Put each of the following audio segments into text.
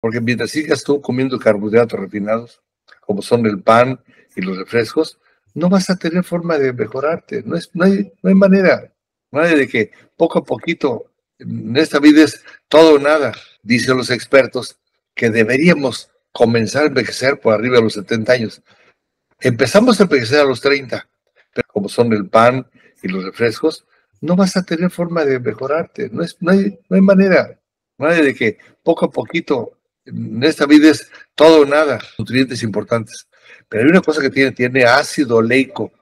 Porque mientras sigas tú comiendo carbohidratos refinados, como son el pan y los refrescos, no vas a tener forma de mejorarte. No, es, no, hay, no hay manera. No hay de que poco a poquito, en esta vida es todo o nada, dicen los expertos, que deberíamos comenzar a envejecer por arriba de los 70 años. Empezamos a envejecer a los 30, pero como son el pan y los refrescos, no vas a tener forma de mejorarte. No, es, no, hay, no hay manera. No hay de que poco a poquito, en esta vida es todo o nada, nutrientes importantes. Pero hay una cosa que tiene, tiene ácido oleico,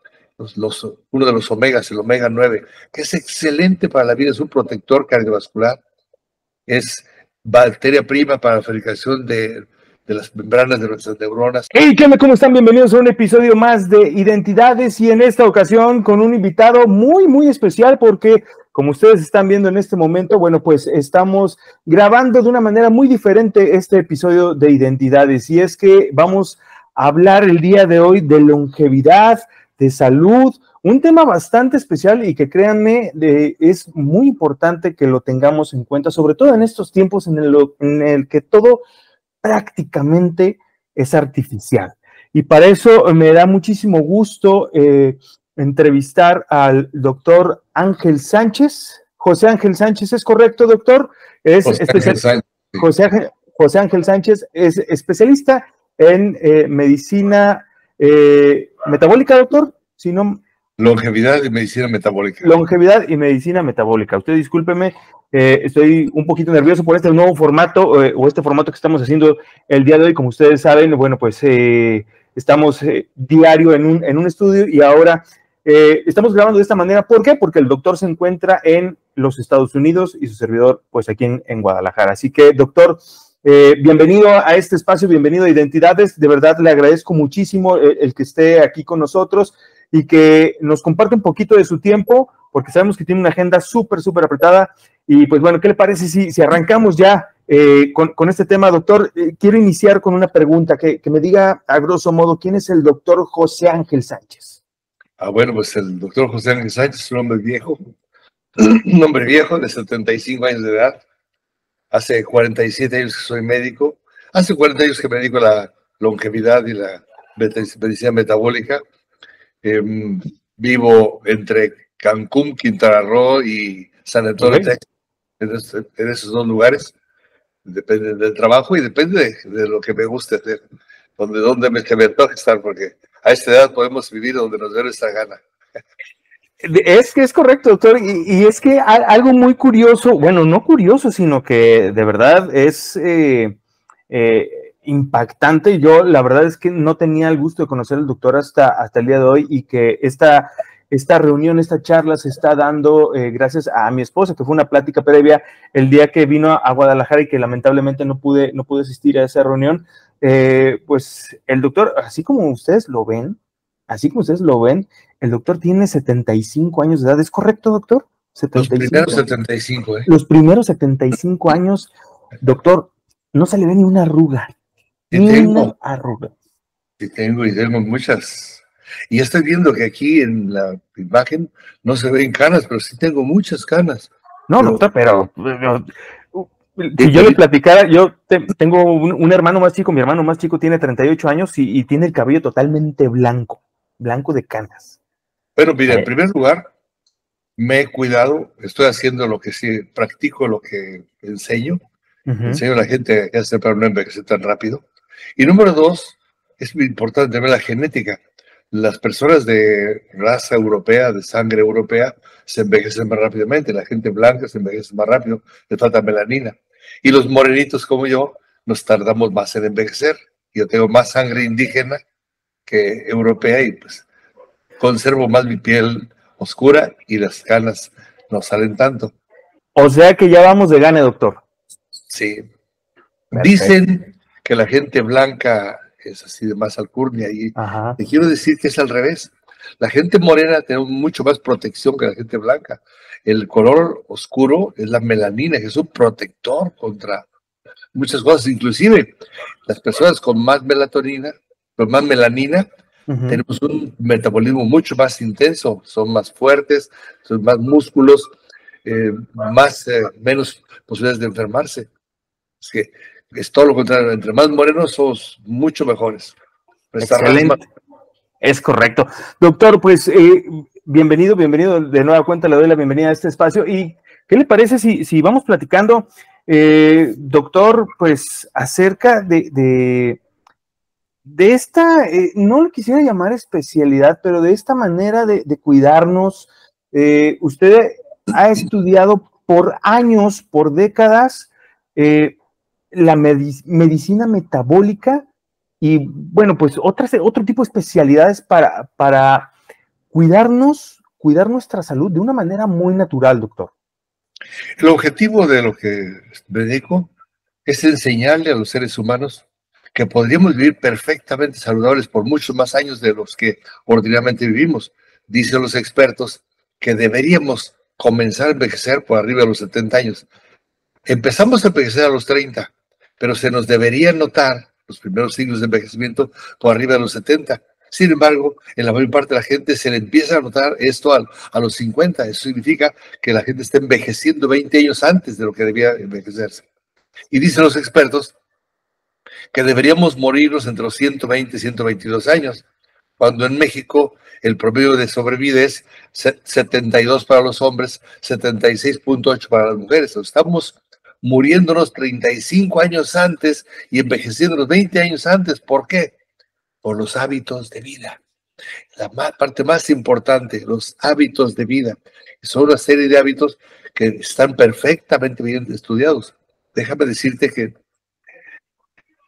los, uno de los omegas, el omega 9, que es excelente para la vida, es un protector cardiovascular, es bacteria prima para la fabricación de, de las membranas de nuestras neuronas. Hey, ¿qué ¿Cómo están? Bienvenidos a un episodio más de Identidades y en esta ocasión con un invitado muy, muy especial porque como ustedes están viendo en este momento, bueno, pues estamos grabando de una manera muy diferente este episodio de Identidades y es que vamos a hablar el día de hoy de longevidad, de salud, un tema bastante especial y que créanme, es muy importante que lo tengamos en cuenta, sobre todo en estos tiempos en el, que todo prácticamente es artificial. Y para eso me da muchísimo gusto eh, entrevistar al doctor Ángel Sánchez. José Ángel Sánchez, ¿es correcto, doctor? Es José, Ángel Sánchez, José, Ángel, Sánchez es especialista en eh, medicina eh, metabólica, doctor. Si no, Longevidad y medicina metabólica. Longevidad y medicina metabólica. Usted discúlpeme, eh, estoy un poquito nervioso por este nuevo formato eh, o este formato que estamos haciendo el día de hoy. Como ustedes saben, bueno, pues eh, estamos diario en un, en un estudio y ahora estamos grabando de esta manera. ¿Por qué? Porque el doctor se encuentra en los Estados Unidos y su servidor, pues aquí en, Guadalajara. Así que, doctor, bienvenido a este espacio, bienvenido a Identidades. De verdad le agradezco muchísimo el que esté aquí con nosotros y que nos comparte un poquito de su tiempo, porque sabemos que tiene una agenda súper, súper apretada. Y pues bueno, ¿qué le parece si, si arrancamos ya eh, con, este tema, doctor? Eh, quiero iniciar con una pregunta, que, me diga a grosso modo, ¿quién es el doctor José Ángel Sánchez? Ah, bueno, pues el doctor José Ángel Sánchez es un hombre viejo, un hombre viejo de 75 años de edad. Hace 47 años que soy médico. Hace 40 años que me dedico a la longevidad y la medicina metabólica. Em, vivo entre Cancún, Quintana Roo y San Antonio, Texas, en, esos dos lugares. Depende del trabajo y depende de, lo que me guste hacer, donde, donde me, que me toque estar, porque a esta edad podemos vivir donde nos dé nuestra gana. Es que es correcto, doctor, y, es que algo muy curioso, bueno, no curioso, sino que de verdad es eh, eh, impactante. Yo la verdad es que no tenía el gusto de conocer al doctor hasta, hasta el día de hoy y que esta, esta reunión, esta charla se está dando eh, gracias a mi esposa, que fue una plática previa el día que vino a Guadalajara y que lamentablemente no pude, no pude asistir a esa reunión. Eh, pues el doctor, así como ustedes lo ven, así como ustedes lo ven, el doctor tiene 75 años de edad. ¿Es correcto, doctor? Los primeros 75, ¿eh? Los primeros 75 años, doctor, no se le ve ni una arruga. Sí tengo. arruga. Sí tengo y tengo muchas. Y estoy viendo que aquí en la imagen no se ven canas, pero sí tengo muchas canas. No, no, pero, si yo le platicara, yo tengo un, hermano más chico, mi hermano más chico tiene 38 años y, tiene el cabello totalmente blanco, blanco de canas. Pero mira, en primer lugar, me he cuidado, estoy haciendo lo que sí, practico lo que enseño, enseño a la gente que hace para no envejecer tan rápido. Y número dos, es muy importante ver la genética. Las personas de raza europea, de sangre europea, se envejecen más rápidamente. La gente blanca se envejece más rápido, le falta melanina. Y los morenitos como yo nos tardamos más en envejecer. Yo tengo más sangre indígena que europea y pues conservo más mi piel oscura y las canas no salen tanto. O sea que ya vamos de gane, doctor. Sí. Dicen que la gente blanca es así de más alcurnia y te quiero decir que es al revés. La gente morena tiene mucho más protección que la gente blanca. El color oscuro es la melanina, que es un protector contra muchas cosas, inclusive las personas con más melatonina, con más melanina, tenemos un metabolismo mucho más intenso, son más fuertes, son más músculos, eh, más, eh, menos posibilidades de enfermarse. Es que es todo lo contrario. Entre más morenos, somos mucho mejores. Excelente. Es correcto. Doctor, pues eh, bienvenido, bienvenido de nueva cuenta, le doy la bienvenida a este espacio. ¿Y qué le parece si, si vamos platicando, eh, doctor, pues acerca de, de, esta, eh, no lo quisiera llamar especialidad, pero de esta manera de, cuidarnos? usted ha estudiado por años, por décadas, la medicina metabólica y bueno, pues otras, otro tipo de especialidades para, para cuidarnos, cuidar nuestra salud de una manera muy natural, doctor. El objetivo de lo que dedico es enseñarle a los seres humanos que podríamos vivir perfectamente saludables por muchos más años de los que ordinariamente vivimos. Dicen los expertos que deberíamos comenzar a envejecer por arriba de los 70 años. Empezamos a envejecer a los 30, pero se nos debería notar los primeros siglos de envejecimiento por arriba de los 70. Sin embargo, en la mayor parte de la gente se le empieza a notar esto a, los 50. Eso significa que la gente está envejeciendo 20 años antes de lo que debía envejecerse. Y dicen los expertos que deberíamos morirnos entre los 120 y 122 años, cuando en México el promedio de sobrevida es 72 para los hombres, 76.8 para las mujeres. Estamos muriéndonos 35 años antes y envejeciéndonos 20 años antes. ¿Por qué? Por los hábitos de vida. La parte más importante, los hábitos de vida. Son una serie de hábitos que están perfectamente bien estudiados. Déjame decirte que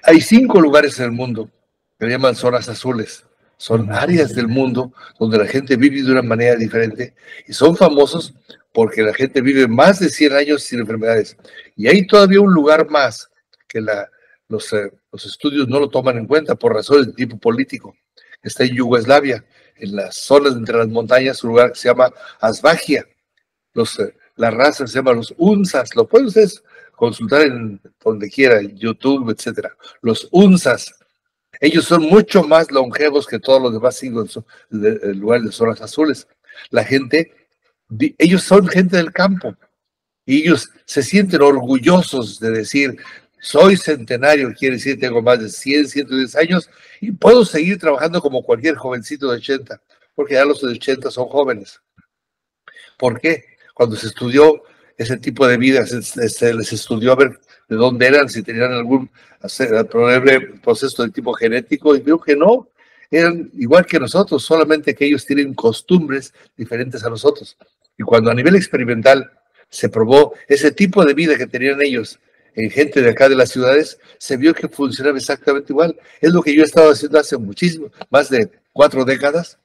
hay cinco lugares en el mundo que llaman zonas azules. Son áreas del mundo donde la gente vive de una manera diferente y son famosos porque la gente vive más de 100 años sin enfermedades. Y hay todavía un lugar más que los, eh, los estudios no lo toman en cuenta por razones de tipo político. Está en Yugoslavia, en las zonas entre las montañas, un lugar que se llama Asbagia. Los, eh, la raza se llama los UNSAS. Lo pueden ustedes consultar en donde quiera, en YouTube, etcétera. Los UNSAS. Ellos son mucho más longevos que todos los demás siglos lugar de zonas azules. La gente ellos son gente del campo y ellos se sienten orgullosos de decir, soy centenario, quiere decir tengo más de 100, 110 años y puedo seguir trabajando como cualquier jovencito de 80, porque ya los de 80 son jóvenes. ¿Por qué? Cuando se estudió ese tipo de vida, se, les estudió a ver de dónde eran, si tenían algún probable proceso de tipo genético, y vio que no, eran igual que nosotros, solamente que ellos tienen costumbres diferentes a nosotros. Y cuando a nivel experimental se probó ese tipo de vida que tenían ellos en gente de acá de las ciudades, se vio que funcionaba exactamente igual. Es lo que yo he estado haciendo hace muchísimo, más de cuatro décadas,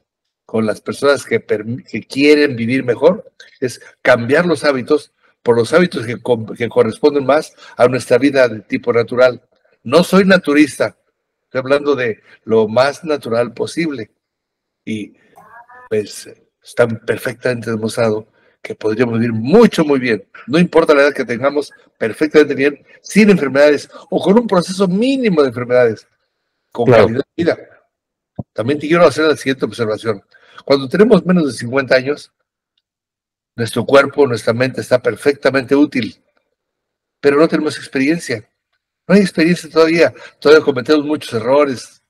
con las personas que, que quieren vivir mejor, es cambiar los hábitos por los hábitos que, que corresponden más a nuestra vida de tipo natural. No soy naturista, estoy hablando de lo más natural posible. Y pues está perfectamente demostrado que podríamos vivir mucho, muy bien. No importa la edad que tengamos, perfectamente bien, sin enfermedades o con un proceso mínimo de enfermedades, con calidad de vida. También te quiero hacer la siguiente observación. Cuando tenemos menos de 50 años, nuestro cuerpo, nuestra mente está perfectamente útil, pero no tenemos experiencia. No hay experiencia todavía. Todavía cometemos muchos errores,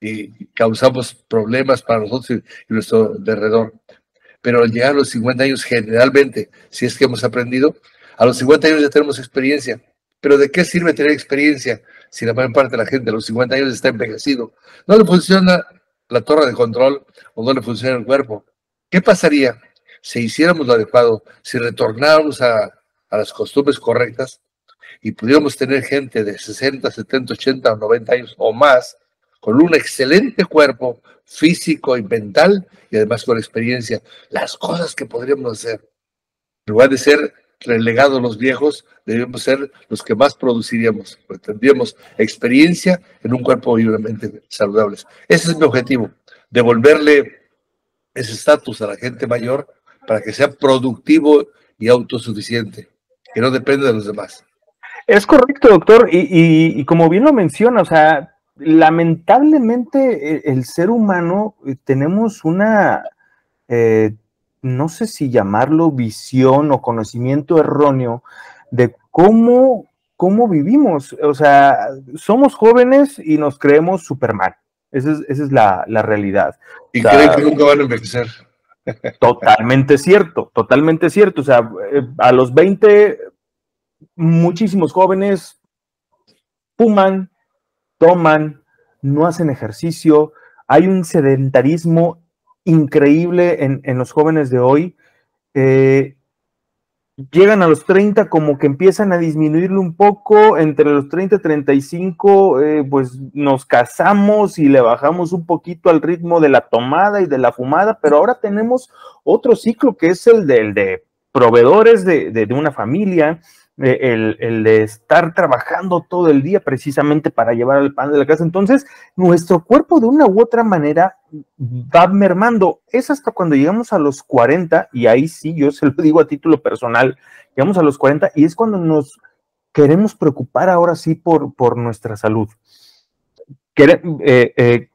y causamos problemas para nosotros y, nuestro derredor. Pero al llegar a los 50 años, generalmente, si es que hemos aprendido, a los 50 años ya tenemos experiencia. Pero ¿de qué sirve tener experiencia si la mayor parte de la gente a los 50 años está envejecido? No le funciona la torre de control o no le funciona el cuerpo. ¿Qué pasaría si hiciéramos lo adecuado, si retornáramos a, a las costumbres correctas y pudiéramos tener gente de 60, 70, 80 o 90 años o más con un excelente cuerpo físico y mental y además con experiencia, las cosas que podríamos hacer. En lugar de ser relegados los viejos, debemos ser los que más produciríamos, porque tendríamos experiencia en un cuerpo y una mente saludables. Ese es mi objetivo, devolverle ese estatus a la gente mayor para que sea productivo y autosuficiente, que no dependa de los demás. Es correcto, doctor, y, y como bien lo menciona, o sea, lamentablemente e, el, ser humano eh, tenemos una, eh, no sé si llamarlo visión o conocimiento erróneo de cómo cómo vivimos. O sea, somos jóvenes y nos creemos Superman. Esa es, esa es la, realidad. Y creen que nunca van a envejecer. Totalmente cierto, totalmente cierto. O sea, eh, a los 20, muchísimos jóvenes fuman, toman, no hacen ejercicio. Hay un sedentarismo increíble en, los jóvenes de hoy. Eh, llegan a los 30 como que empiezan a disminuirlo un poco, entre los 30 y 35 eh, pues nos casamos y le bajamos un poquito al ritmo de la tomada y de la fumada, pero ahora tenemos otro ciclo que es el del de proveedores de una familia, eh, el, de estar trabajando todo el día precisamente para llevar el pan de la casa. Entonces, nuestro cuerpo de una u otra manera va mermando. Es hasta cuando llegamos a los 40, y ahí sí, yo se lo digo a título personal, llegamos a los 40 y es cuando nos queremos preocupar ahora sí por, nuestra salud. Eh, eh,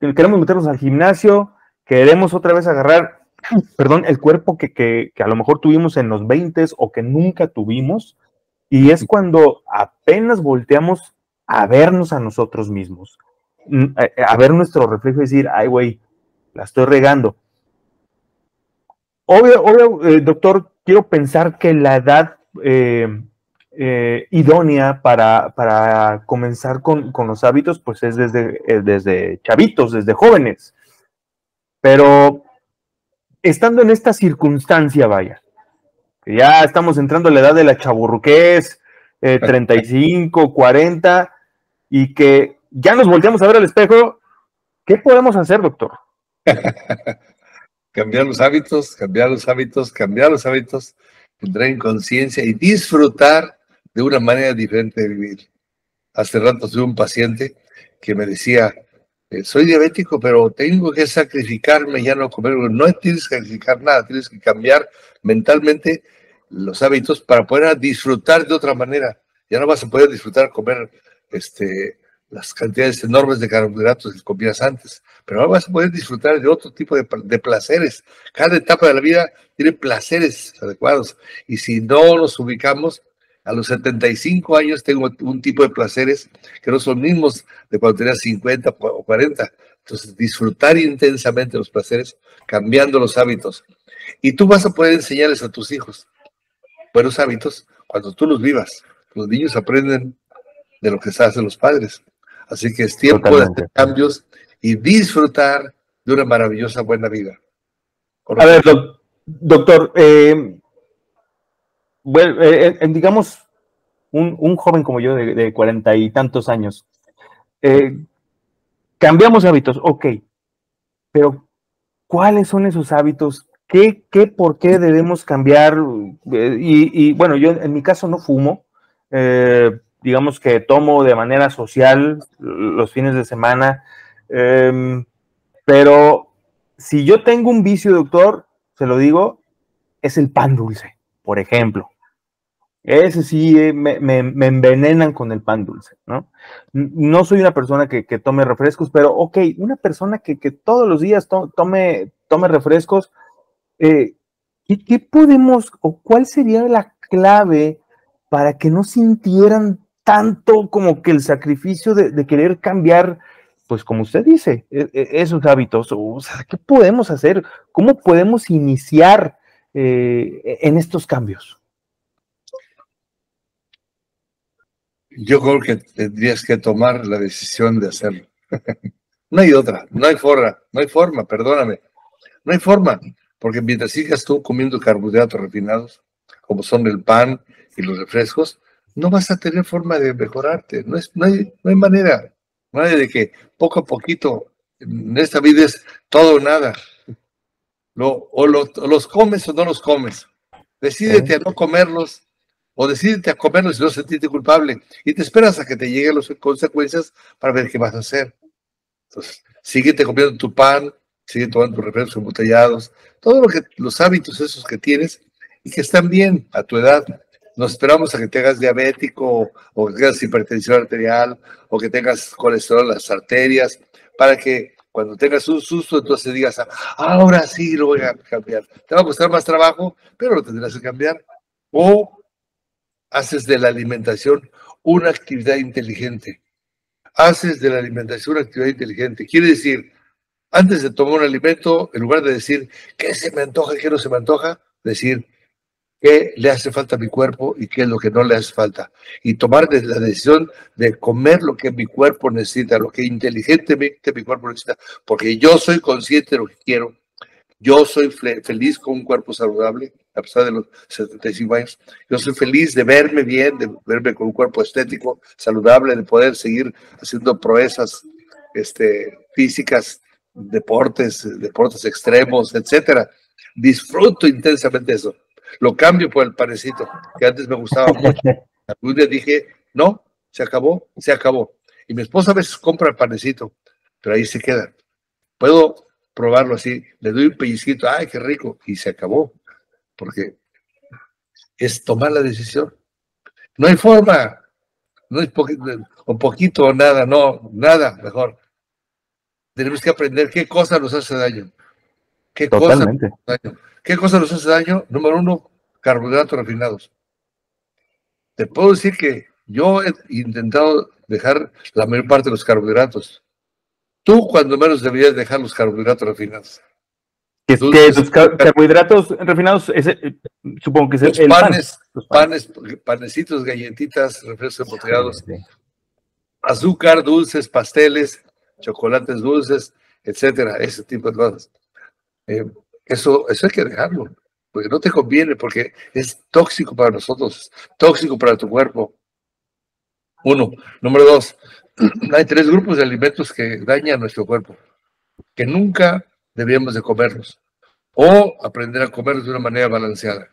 queremos meternos al gimnasio, queremos otra vez agarrar, perdón, el cuerpo que, que, que a lo mejor tuvimos en los 20 o que nunca tuvimos y es cuando apenas volteamos a vernos a nosotros mismos, mm, a ver nuestro reflejo y decir, ay, güey, la estoy regando. Obvio, obvio eh, doctor, quiero pensar que la edad eh, eh, idónea para, para comenzar con, los hábitos, pues es desde, desde chavitos, desde jóvenes. Pero estando en esta circunstancia, vaya, ya estamos entrando a la edad de la chaburruqués, 35, 40, y que ya nos volteamos a ver al espejo, ¿qué podemos hacer, doctor? cambiar los hábitos, cambiar los hábitos, cambiar los hábitos, entrar en conciencia y disfrutar de una manera diferente de vivir. Hace rato tuve un paciente que me decía, eh, soy diabético, pero tengo que sacrificarme, ya no comer. No tienes que sacrificar nada, tienes que cambiar mentalmente los hábitos para poder disfrutar de otra manera. Ya no vas a poder disfrutar comer este, las cantidades enormes de carbohidratos que comías antes, pero ahora vas a poder disfrutar de otro tipo de, placeres. Cada etapa de la vida tiene placeres adecuados. Y si no nos ubicamos, a los 75 años tengo un tipo de placeres que no son mismos de cuando tenía 50 o 40. Entonces, disfrutar intensamente los placeres, cambiando los hábitos. Y tú vas a poder enseñarles a tus hijos buenos hábitos cuando tú los vivas. Los niños aprenden de lo que se hacen los padres. Así que es tiempo de hacer cambios y disfrutar de una maravillosa buena vida. A ver, doctor, eh, bueno, eh, eh, digamos, un, joven como yo de cuarenta y tantos años, cambiamos hábitos, ok, pero ¿cuáles son esos hábitos ¿Qué, qué, por qué debemos cambiar? Eh, y, bueno, yo en mi caso no fumo, eh, digamos que tomo de manera social los fines de semana, em, pero si yo tengo un vicio, doctor, se lo digo, es el pan dulce, por ejemplo. Ese sí eh, me, envenenan con el pan dulce, ¿no? No soy una persona que, tome refrescos, pero ok, una persona que, todos los días tome, tome refrescos, eh, ¿qué, podemos o cuál sería la clave para que no sintieran tanto como que el sacrificio de, querer cambiar, pues como usted dice, e, e, esos hábitos? O ¿qué podemos hacer? ¿Cómo podemos iniciar eh, en estos cambios? Yo creo que tendrías que tomar la decisión de hacerlo. no hay otra, no hay forma, no hay forma, perdóname, no hay forma. Porque mientras sigas tú comiendo carbohidratos refinados, como son el pan y los refrescos, no vas a tener forma de mejorarte. No, es, no, hay, no hay manera. No de que poco a poquito, en esta vida es todo o nada. o, los comes o no los comes. Decídete a no comerlos o decídete a comerlos y no sentirte culpable. Y te esperas a que te lleguen las consecuencias para ver qué vas a hacer. Entonces, síguete comiendo tu pan, sigue tomando tus refrescos embotellados, todos los hábitos esos que tienes y que están bien a tu edad. No esperamos a que tengas diabético o que tengas hipertensión arterial o que tengas colesterol en las arterias para que cuando tengas un susto entonces digas, ahora sí lo voy a cambiar. Te va a costar más trabajo, pero lo tendrás que cambiar. O haces de la alimentación una actividad inteligente. Haces de la alimentación una actividad inteligente. Quiere decir, antes de tomar un alimento, en lugar de decir qué se me antoja, qué no se me antoja, decir qué le hace falta a mi cuerpo y qué es lo que no le hace falta. Y tomar la decisión de comer lo que mi cuerpo necesita, lo que inteligentemente mi cuerpo necesita, porque yo soy consciente de lo que quiero. Yo soy feliz con un cuerpo saludable, a pesar de los 75 años. Yo soy feliz de verme bien, de verme con un cuerpo estético, saludable, de poder seguir haciendo proezas este, físicas, deportes, deportes extremos, etcétera. Disfruto intensamente eso. Lo cambio por el panecito, que antes me gustaba mucho. Algún día dije, no, se acabó, se acabó. Y mi esposa a veces compra el panecito, pero ahí se queda. Puedo probarlo así, le doy un pellizquito, ay, qué rico, y se acabó. Porque es tomar la decisión. No hay forma, no es o poquito o nada, no, nada, mejor. Tenemos que aprender qué cosa nos hace daño. ¿Qué cosa nos hace daño? ¿Qué cosa nos hace daño? Número uno, carbohidratos refinados. Te puedo decir que yo he intentado dejar la mayor parte de los carbohidratos. Tú, cuando menos, deberías dejar los carbohidratos refinados. Que, los carbohidratos refinados, eh, supongo que es el panes, panes, panecitos, galletitas, refrescos embotellados, azúcar, dulces, pasteles, chocolates dulces, etcétera, ese tipo de cosas. Eh, eso, eso hay que dejarlo, porque no te conviene, porque es tóxico para nosotros, tóxico para tu cuerpo. Uno. Número dos, hay tres grupos de alimentos que dañan nuestro cuerpo, que nunca debíamos de comerlos, o aprender a comerlos de una manera balanceada.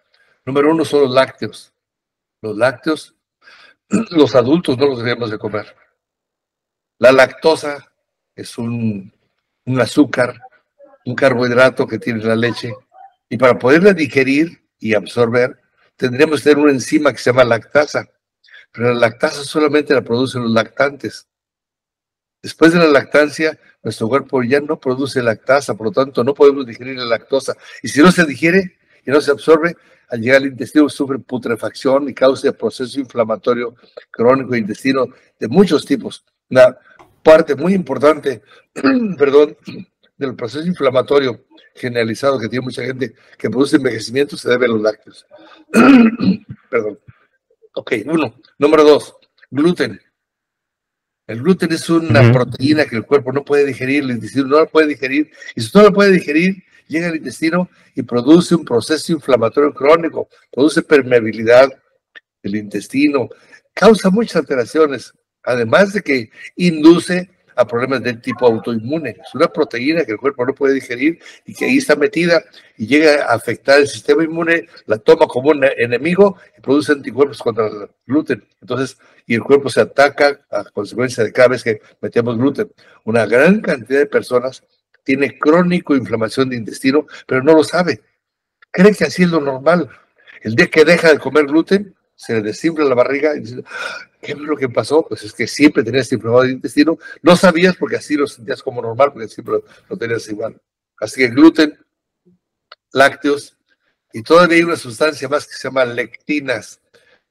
Número uno son los lácteos. Los lácteos, los adultos no los debemos de comer. La lactosa es un, un azúcar un carbohidrato que tiene la leche, y para poderla digerir y absorber, tendríamos que tener una enzima que se llama lactasa, pero la lactasa solamente la producen los lactantes. Después de la lactancia, nuestro cuerpo ya no produce lactasa, por lo tanto no podemos digerir la lactosa. Y si no se digiere y no se absorbe, al llegar al intestino sufre putrefacción y causa proceso inflamatorio crónico de intestino de muchos tipos. Una parte muy importante, perdón, del proceso inflamatorio generalizado que tiene mucha gente que produce envejecimiento se debe a los lácteos. Perdón. Ok, uno. Número dos, gluten. El gluten es una proteína que el cuerpo no puede digerir, el intestino no la puede digerir, y si no la puede digerir, llega al intestino y produce un proceso inflamatorio crónico, produce permeabilidad del intestino, causa muchas alteraciones, además de que induce a problemas del tipo autoinmune. Es una proteína que el cuerpo no puede digerir y que ahí está metida y llega a afectar el sistema inmune, la toma como un enemigo y produce anticuerpos contra el gluten. Entonces, y el cuerpo se ataca a consecuencia de cada vez que metemos gluten. Una gran cantidad de personas tiene crónico inflamación de intestino, pero no lo sabe. Cree que así es lo normal. El día que deja de comer gluten, se le desinfla la barriga y dice, ¿qué es lo que pasó? Pues es que siempre tenías inflamado el intestino, no sabías porque así lo sentías como normal, porque siempre lo, tenías igual. Así que gluten, lácteos, y todavía hay una sustancia más que se llama lectinas,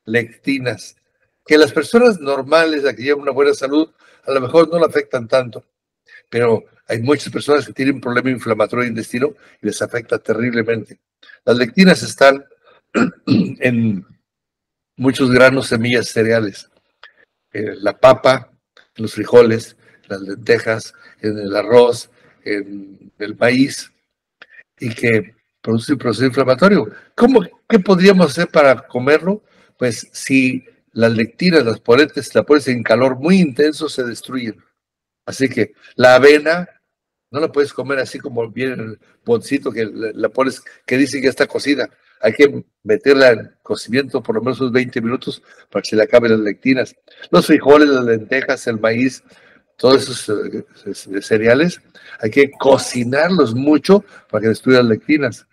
lectinas, que las personas normales, las que llevan una buena salud, a lo mejor no le afectan tanto, pero hay muchas personas que tienen un problema inflamatorio del intestino y les afecta terriblemente. Las lectinas están en muchos granos, semillas, cereales. Eh, la papa, los frijoles, las lentejas, en el arroz, en el maíz, y que produce un proceso inflamatorio. ¿Cómo, ¿Qué podríamos hacer para comerlo? Pues si las lectinas, las polentes, la pones en calor muy intenso, se destruyen. Así que la avena no la puedes comer así como viene el bolsito que la pones, que dice que está cocida hay que meterla en cocimiento por lo menos unos 20 minutos para que se le acaben las lectinas. Los frijoles, las lentejas, el maíz, todos esos eh, cereales, hay que cocinarlos mucho para que destruyan las lectinas.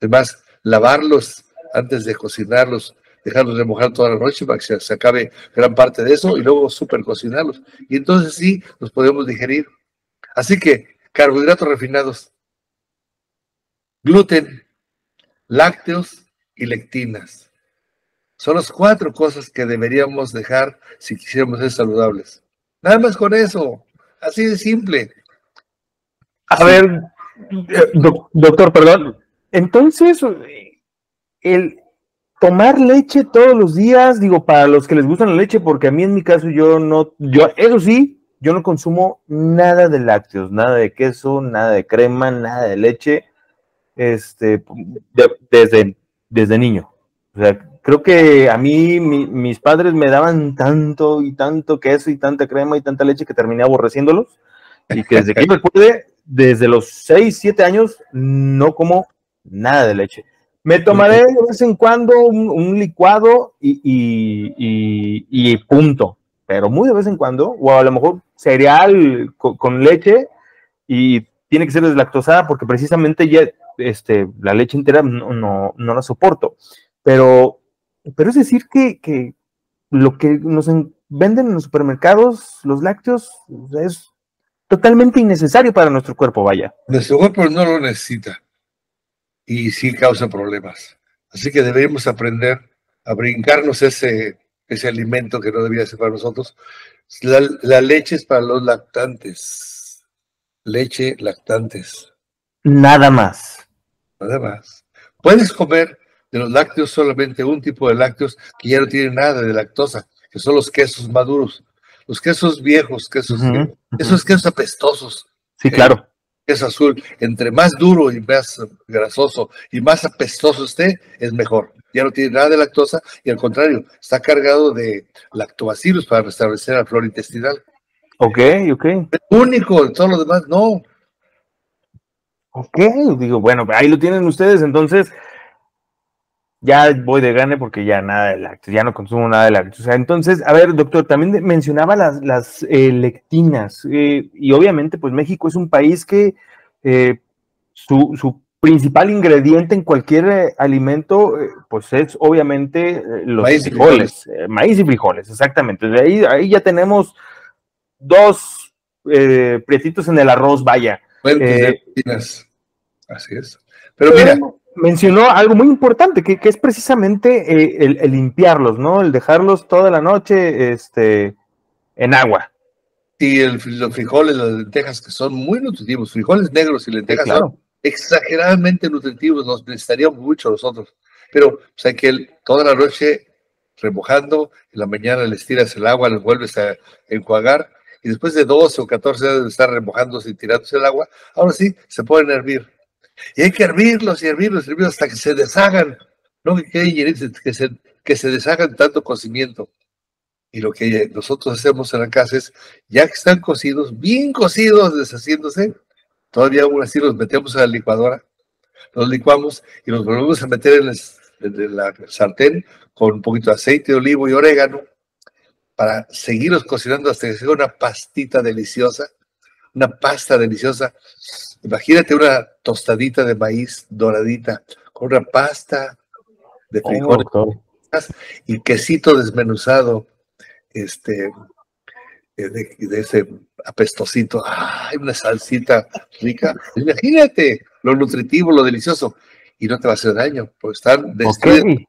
Además, lavarlos antes de cocinarlos, dejarlos remojar toda la noche para que se, acabe gran parte de eso y luego super cocinarlos. Y entonces sí, los podemos digerir. Así que carbohidratos refinados, gluten, lácteos y lectinas. Son las cuatro cosas que deberíamos dejar si quisiéramos ser saludables. Nada más con eso. Así de simple. A ver, eh, doctor, perdón. Entonces, el tomar leche todos los días, digo, para los que les gusta la leche, porque a mí en mi caso yo no, yo, eso sí, yo no consumo nada de lácteos, nada de queso, nada de crema, nada de leche, este, desde, desde niño. O sea, creo que a mí mis padres me daban tanto y tanto queso y tanta crema y tanta leche que terminé aborreciéndolos. Y que desde que recuerde, desde los 6, 7 años, no como nada de leche. Me tomaré de vez en cuando un, licuado y, y, punto, pero muy de vez en cuando, o a lo mejor cereal con, leche y tiene que ser deslactosada porque precisamente ya este, la leche entera no, no, la soporto. Pero, pero es decir que, que lo que nos venden en los supermercados, los lácteos, es totalmente innecesario para nuestro cuerpo, vaya. Nuestro cuerpo no lo necesita y sí causa problemas. Así que deberíamos aprender a brincarnos ese, ese alimento que no debía ser para nosotros. La, leche es para los lactantes. Leche, lactantes. Nada más. Nada más. Puedes comer de los lácteos solamente un tipo de lácteos que ya no tienen nada de lactosa, que son los quesos maduros. Los quesos viejos, quesos, esos quesos apestosos. Sí, claro es azul, entre más duro y más grasoso y más apestoso esté, es mejor. Ya no tiene nada de lactosa y al contrario, está cargado de lactobacilos para restablecer la flora intestinal. Ok, ok. Es único, todos los demás no. Ok, digo, bueno, ahí lo tienen ustedes, entonces ya voy de gane porque ya nada de lácteos, ya no consumo nada de lácteos. entonces, a ver, doctor, también mencionaba las, las eh, lectinas eh, y obviamente pues México es un país que eh, su, principal ingrediente en cualquier alimento pues es obviamente los frijoles, maíz y frijoles, exactamente. De ahí, ahí ya tenemos dos prietitos en el arroz, vaya. Así es. Pero mira mencionó algo muy importante, que, es precisamente eh, el, limpiarlos, ¿no? El dejarlos toda la noche este, en agua. Y el, los frijoles, las lentejas, que son muy nutritivos, frijoles negros y lentejas son exageradamente nutritivos, nos necesitaríamos mucho nosotros. Pero o sea, que toda la noche remojando, en la mañana le estiras el agua, le vuelves a enjuagar, y después de 12 o 14 horas de estar remojándose y tirándose el agua, ahora sí se pueden hervir. Y hay que hervirlos y hervirlos y hervirlos hasta que se deshagan, no que que se, que se deshagan tanto cocimiento. Y lo que nosotros hacemos en la casa es, ya que están cocidos, bien cocidos, deshaciéndose, todavía aún así los metemos a la licuadora, los licuamos y los volvemos a meter en, en la sartén con un poquito de aceite de olivo y orégano para seguirlos cocinando hasta que sea una pastita deliciosa, una pasta deliciosa Imagínate una tostadita de maíz doradita con una pasta de oh, frijoles y quesito desmenuzado, este, eh, de, ese apestosito, ¡ay! una salsita rica. Imagínate lo nutritivo, lo delicioso, y no te va a hacer daño, porque están destruidos.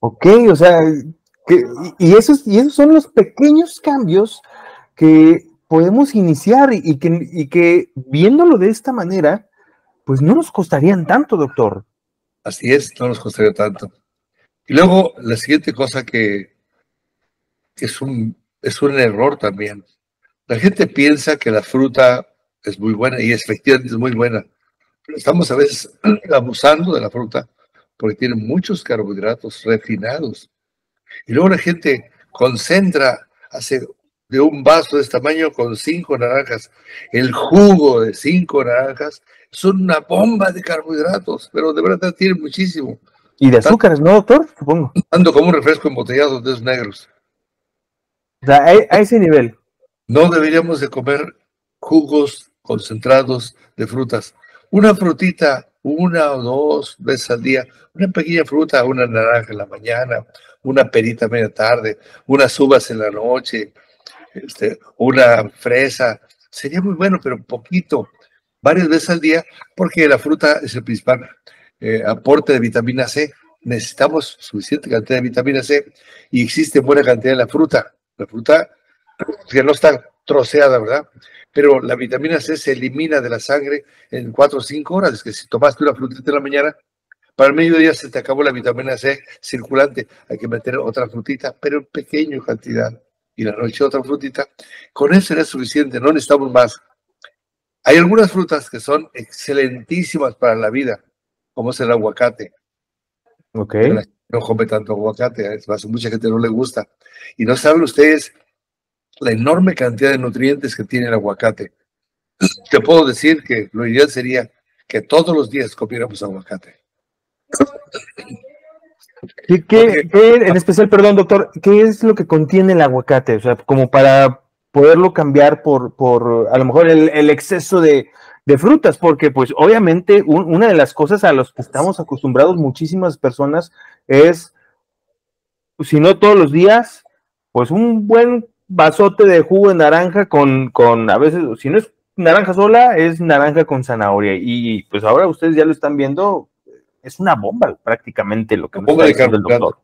Ok, o sea, y, esos, y esos son los pequeños cambios que podemos iniciar y que, que viéndolo de esta manera, pues no nos costarían tanto, doctor. Así es, no nos costaría tanto. Y luego la siguiente cosa que, es, un, es un error también. La gente piensa que la fruta es muy buena y efectivamente es muy buena. Pero estamos a veces abusando de la fruta porque tiene muchos carbohidratos refinados. Y luego la gente concentra, hace de un vaso de este tamaño con cinco naranjas. El jugo de cinco naranjas son una bomba de carbohidratos, pero de verdad tiene muchísimo. Y de azúcares, ¿no, doctor? Supongo. Ando como un refresco embotellado de esos negros. O sea, a ese nivel. No deberíamos de comer jugos concentrados de frutas. Una frutita, una o dos veces al día, una pequeña fruta, una naranja en la mañana, una perita media tarde, unas uvas en la noche, este, una fresa, sería muy bueno, pero poquito, varias veces al día, porque la fruta es el principal eh, aporte de vitamina C. necesitamos suficiente cantidad de vitamina C y existe buena cantidad en la fruta. La fruta que no está troceada, ¿verdad? Pero la vitamina C se elimina de la sangre en 4 o 5 horas. Es que si tomaste una frutita en la mañana, para el mediodía se te acabó la vitamina C circulante. Hay que meter otra frutita, pero en pequeña cantidad. Y la noche otra frutita. Con eso será suficiente, no necesitamos más. Hay algunas frutas que son excelentísimas para la vida, como es el aguacate. Ok. No come tanto aguacate, a mucha gente no le gusta. Y no saben ustedes la enorme cantidad de nutrientes que tiene el aguacate. Te puedo decir que lo ideal sería que todos los días comiéramos aguacate. ¿Qué, en especial, perdón, doctor, qué es lo que contiene el aguacate? O sea, como para poderlo cambiar por, por a lo mejor el, exceso de, frutas, porque pues obviamente una de las cosas a las que estamos acostumbrados muchísimas personas es, si no todos los días, pues un buen vasote de jugo de naranja con, con a veces, si no es naranja sola, es naranja con zanahoria. Y pues ahora ustedes ya lo están viendo, es una bomba prácticamente lo que bomba está de el doctor.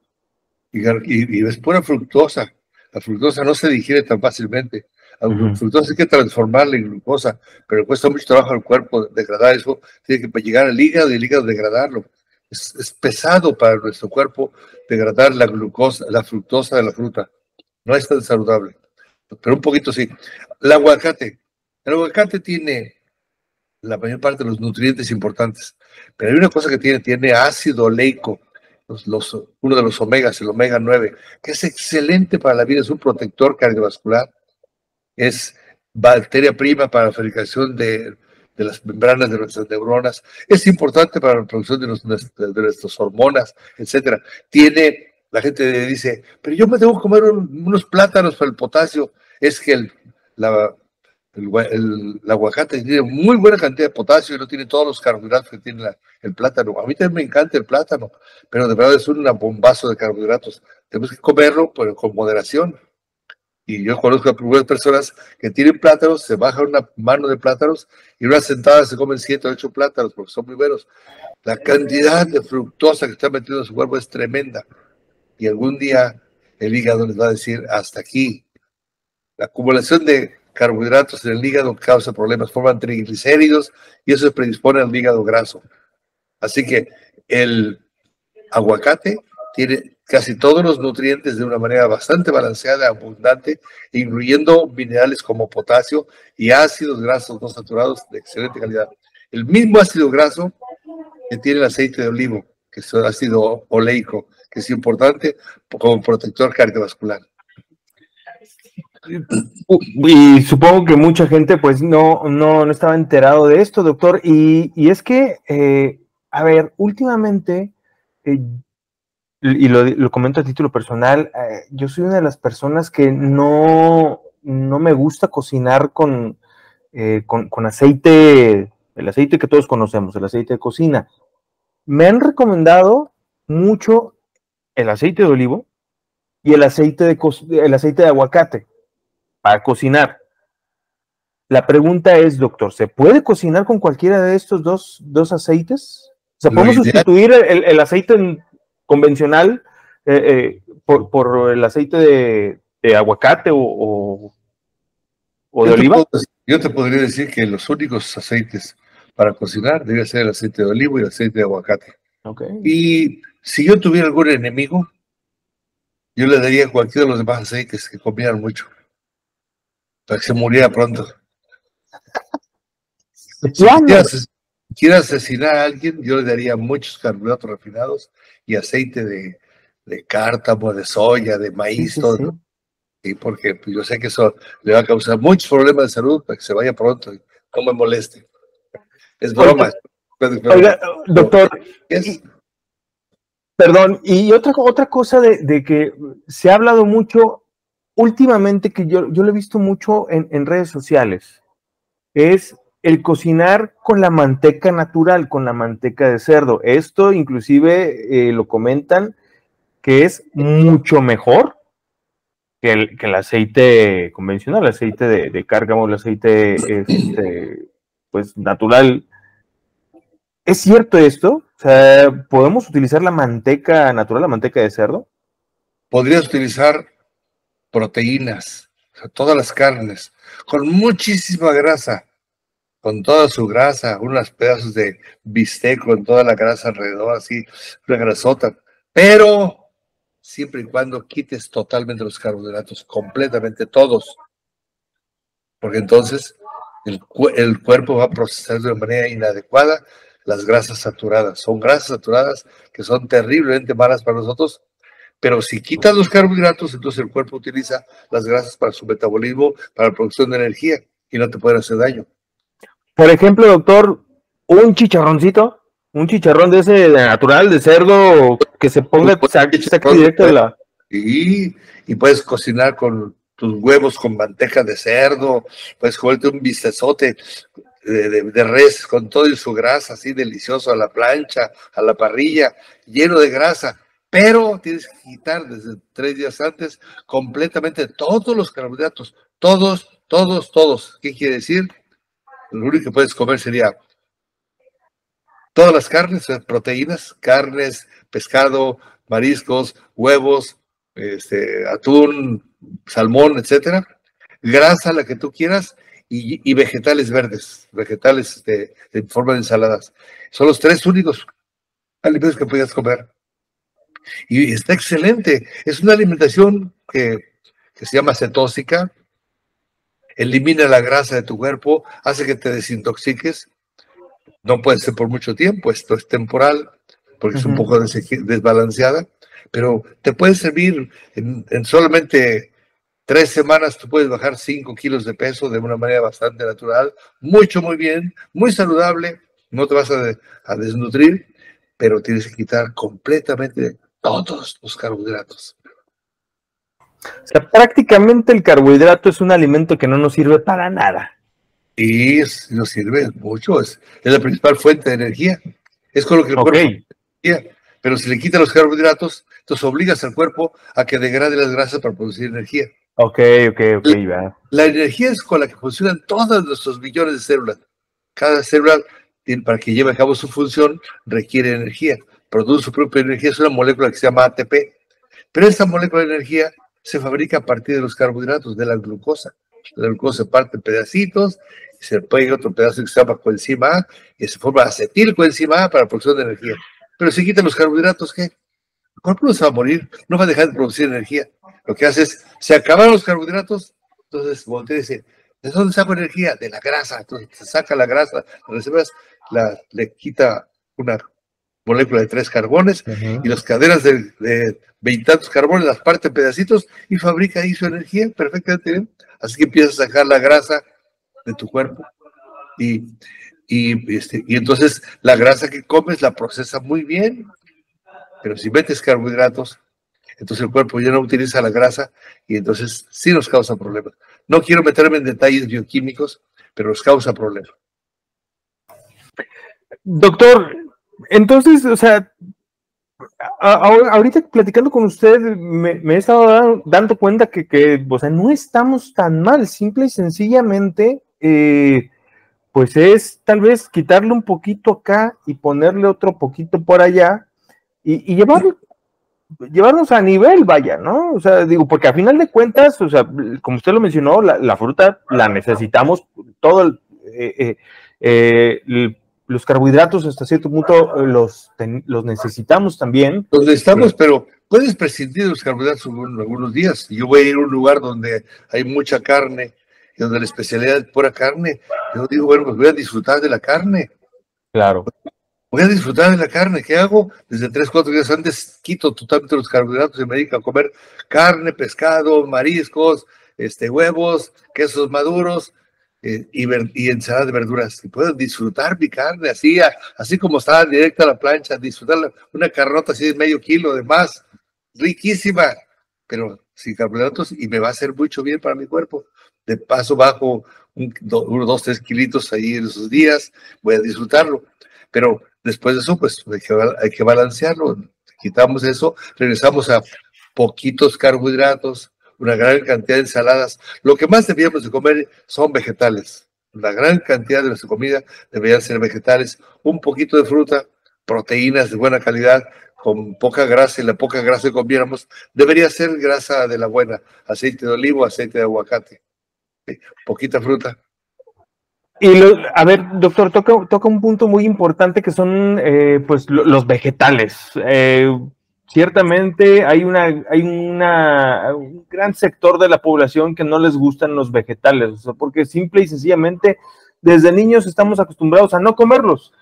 Y, y, es pura fructosa. La fructosa no se digiere tan fácilmente. La fructosa hay que transformarla en glucosa, pero cuesta mucho trabajo al cuerpo degradar eso. Tiene que llegar al hígado y el hígado degradarlo. Es, es, pesado para nuestro cuerpo degradar la glucosa, la fructosa de la fruta. No es tan saludable, pero un poquito sí. El aguacate. El aguacate tiene la mayor parte de los nutrientes importantes, pero hay una cosa que tiene, tiene ácido oleico, uno de los omegas, el omega 9, que es excelente para la vida, es un protector cardiovascular, es bacteria prima para la fabricación de, las membranas de nuestras neuronas, es importante para la producción de, de nuestras hormonas, etcétera. Tiene la gente dice, pero yo me tengo que comer unos plátanos para el potasio. Es que el, la, el, aguacate tiene muy buena cantidad de potasio y no tiene todos los carbohidratos que tiene el plátano. A mí también me encanta el plátano, pero de verdad es un bombazo de carbohidratos. Tenemos que comerlo, con moderación. Y yo conozco a algunas personas que tienen plátanos, se bajan una mano de plátanos y una sentada se comen siete o ocho plátanos porque son muy buenos. La cantidad de fructosa que está metiendo en su cuerpo es tremenda y algún día el hígado les va a decir hasta aquí. La acumulación de carbohidratos en el hígado causa problemas, forman triglicéridos y eso predispone al hígado graso. Así que el aguacate tiene casi todos los nutrientes de una manera bastante balanceada, abundante, incluyendo minerales como potasio y ácidos grasos no saturados de excelente calidad. El mismo ácido graso que tiene el aceite de olivo, que es ácido oleico, que es importante como protector cardiovascular. Y supongo que mucha gente pues no, no, no estaba enterado de esto, doctor. Y, y es que, eh, a ver, últimamente, eh, y lo, lo, comento a título personal, eh, yo soy una de las personas que no, no me gusta cocinar con, con, con aceite, el aceite que todos conocemos, el aceite de cocina. Me han recomendado mucho el aceite de olivo y el aceite de, el aceite de aguacate para cocinar. La pregunta es, doctor, ¿se puede cocinar con cualquiera de estos dos, dos aceites? O sea, ¿podemos sustituir el, aceite convencional eh, eh, por, el aceite de, aguacate o, o, de oliva? yo te podría decir que los únicos aceites para cocinar debe ser el aceite de olivo y el aceite de aguacate. Okay. Y si yo tuviera algún enemigo, yo le daría cualquiera de los demás aceites que comieran mucho, para que se muriera pronto. Si quiere asesinar a alguien, yo le daría muchos carbohidratos refinados y aceite de, de cártamo, de soya, de maíz, todo. Y porque pues, yo sé que eso le va a causar muchos problemas de salud para que se vaya pronto y no me moleste. Es broma. Oiga, doctor, Perdón, y otra, otra cosa de, que se ha hablado mucho últimamente, que yo, yo lo he visto mucho en, redes sociales, es el cocinar con la manteca natural, con la manteca de cerdo. Esto inclusive eh, lo comentan que es mucho mejor que el, que el aceite convencional, el aceite de, de cárgamo, el aceite este, pues natural ¿Es cierto esto? O sea, ¿podemos utilizar la manteca natural, la manteca de cerdo? Podrías utilizar proteínas, todas las carnes, con muchísima grasa, con toda su grasa, unos pedazos de bistec con toda la grasa alrededor, así, una grasota, pero siempre y cuando quites totalmente los carbohidratos, completamente todos, porque entonces el, el cuerpo va a procesar de una manera inadecuada las grasas saturadas. Son grasas saturadas que son terriblemente malas para nosotros, pero si quitas los carbohidratos, entonces el cuerpo utiliza las grasas para su metabolismo, para la producción de energía y no te pueden hacer daño. Por ejemplo, doctor, un chicharroncito, un chicharrón de ese natural, de cerdo, que se ponga directo de la... Y, y puedes cocinar con tus huevos con manteca de cerdo, puedes comerte un bistezote de, de, res con todo y su grasa, así delicioso a la plancha, a la parrilla, lleno de grasa. Pero tienes que quitar desde tres días antes completamente todos los carbohidratos, todos, todos, todos. ¿Qué quiere decir? Lo único que puedes comer sería todas las carnes, proteínas, carnes, pescado, mariscos, huevos, este, atún, salmón, etcétera, grasa, la que tú quieras, y, vegetales verdes, vegetales de, forma de ensaladas. Son los tres únicos alimentos que puedes comer. Y está excelente. Es una alimentación que, que se llama cetósica, elimina la grasa de tu cuerpo, hace que te desintoxiques. No puede ser por mucho tiempo, esto es temporal, porque es un poco desbalanceada, pero te puede servir en, en solamente tres semanas tú puedes bajar cinco kilos de peso de una manera bastante natural, mucho, muy bien, muy saludable, no te vas a, desnutrir, pero tienes que quitar completamente todos los carbohidratos. O sea, prácticamente el carbohidrato es un alimento que no nos sirve para nada. Y nos sirve mucho, es, la principal fuente de energía. Es con lo que el cuerpo energía. Pero si le quitas los carbohidratos, entonces obligas al cuerpo a que degrade las grasas para producir energía. Ok, ok, ok, la, la energía es con la que funcionan todos nuestros millones de células. Cada célula, para que lleve a cabo su función, requiere energía. Produce su propia energía, es una molécula que se llama ATP. Pero esta molécula de energía se fabrica a partir de los carbohidratos, de la glucosa. La glucosa se parte en pedacitos, y se pega otro pedazo que se llama coenzima A, y se forma acetilcoenzima A para producción de energía. Pero si quitan los carbohidratos, ¿qué? El cuerpo no se va a morir, no va a dejar de producir energía lo que hace es, se acaban los carbohidratos, entonces voltea y dice, ¿de dónde saco energía? De la grasa. Entonces se saca la grasa, la, le quita una molécula de tres carbones y las cadenas de veintitantos carbones las parte en pedacitos y fabrica ahí su energía perfectamente bien. Así que empiezas a sacar la grasa de tu cuerpo y, y, este, y entonces la grasa que comes la procesa muy bien. Pero si metes carbohidratos, entonces el cuerpo ya no utiliza la grasa y entonces sí nos causa problemas. No quiero meterme en detalles bioquímicos, pero nos causa problemas. Doctor, entonces, o sea, ahorita platicando con usted, me, he estado dando cuenta que, o sea, no estamos tan mal, simple y sencillamente, eh, pues es tal vez quitarle un poquito acá y ponerle otro poquito por allá y, y llevarlo llevarnos a nivel, vaya, ¿no? O sea, digo, porque a final de cuentas, o sea, como usted lo mencionó, la, fruta la necesitamos, todo eh, eh, eh, los carbohidratos hasta cierto punto los, los necesitamos también. Los necesitamos, pero puedes prescindir de los carbohidratos algunos días. Yo voy a ir a un lugar donde hay mucha carne y donde la especialidad es pura carne. Yo digo, bueno, pues voy a disfrutar de la carne. Claro voy a disfrutar de la carne. ¿Qué hago? Desde tres, cuatro días antes quito totalmente los carbohidratos y me dedico a comer carne, pescado, mariscos, este, huevos, quesos maduros eh, y, ensalada de verduras. Y puedo disfrutar mi carne así, así como está directa a la plancha, disfrutar una carrota así de medio kilo de más, riquísima, pero sin carbohidratos y me va a hacer mucho bien para mi cuerpo. De paso bajo un, uno, dos, tres kilitos ahí en esos días, voy a disfrutarlo. Pero Después de eso, pues hay que, balancearlo. Quitamos eso, regresamos a poquitos carbohidratos, una gran cantidad de ensaladas. Lo que más debíamos de comer son vegetales. La gran cantidad de nuestra comida debería ser vegetales, un poquito de fruta, proteínas de buena calidad, con poca grasa y la poca grasa que comiéramos, debería ser grasa de la buena, aceite de olivo, aceite de aguacate, poquita fruta. Y a ver, doctor, toca, toca un punto muy importante que son eh, pues los vegetales. Eh, ciertamente hay una, hay una, un gran sector de la población que no les gustan los vegetales, porque simple y sencillamente desde niños estamos acostumbrados a no comerlos